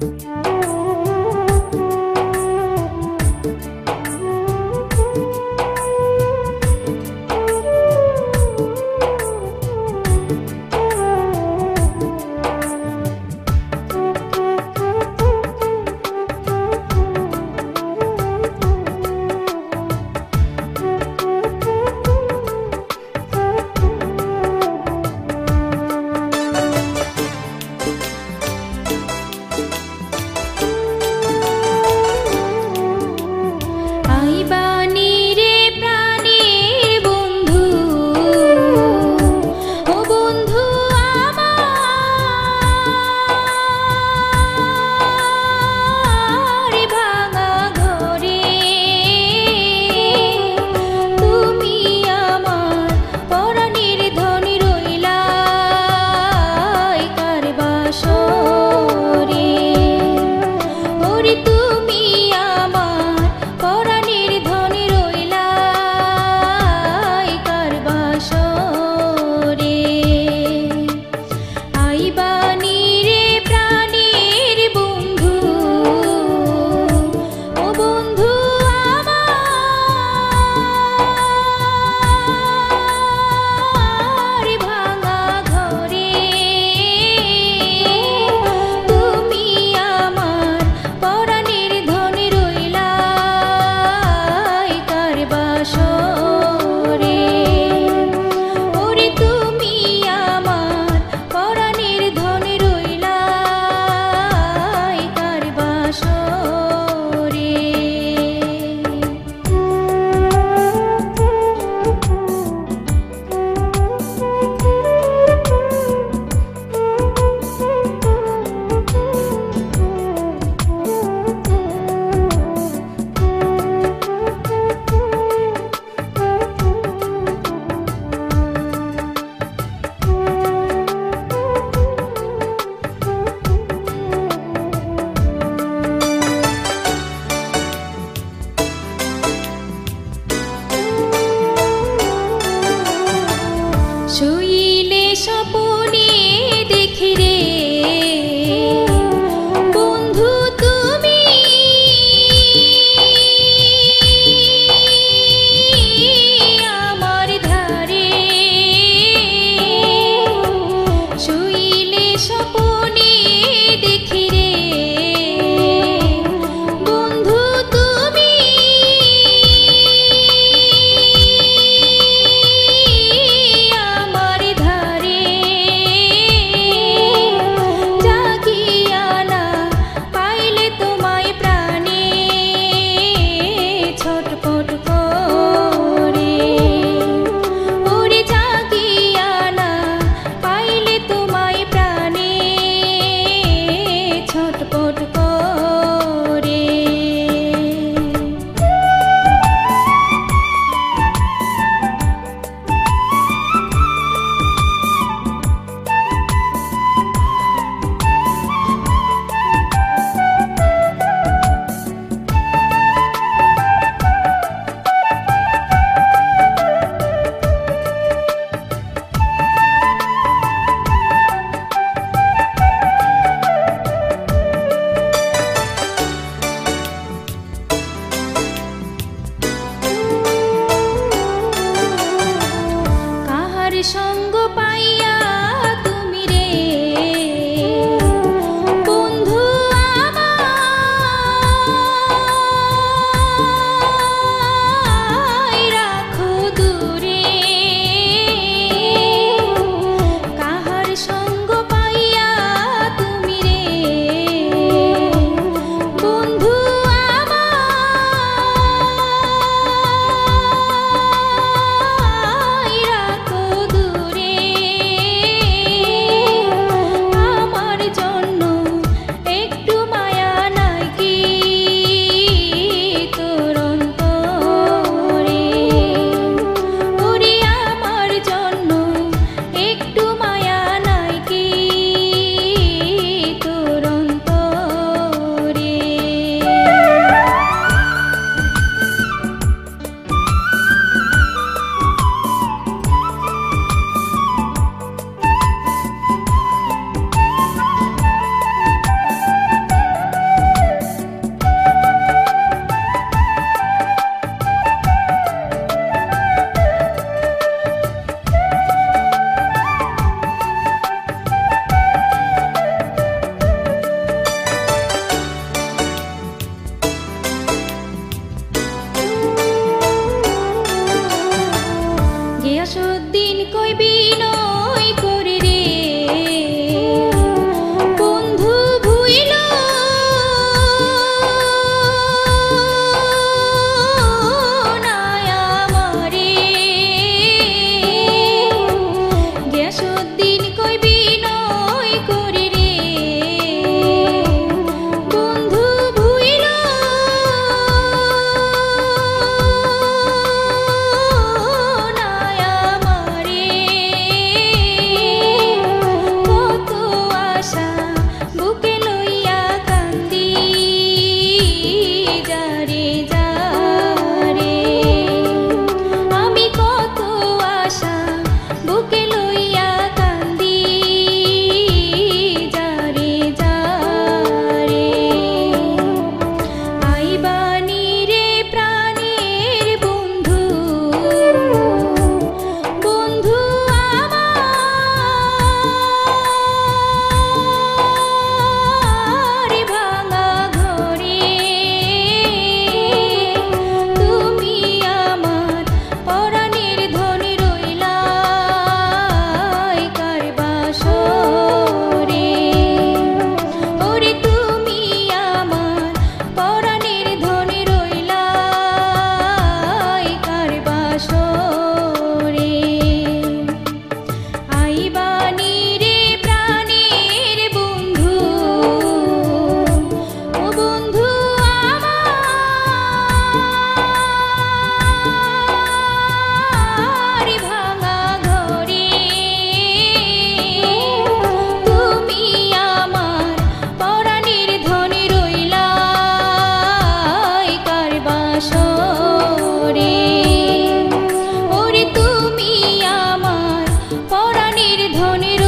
you শুইলে স্বপনে পাইয়া পাইবানী ধ্বনির